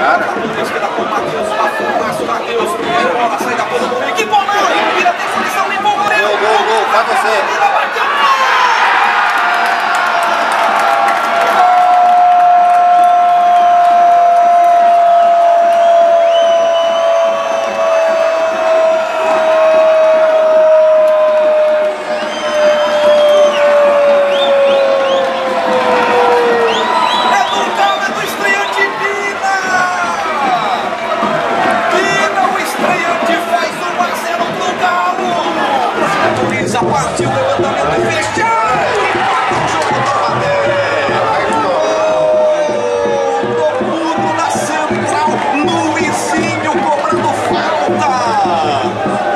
Claro. Partiu o levantamento fechado. Empata o jogo do Madeira. Gol do Mudo na central. Luizinho cobrando falta.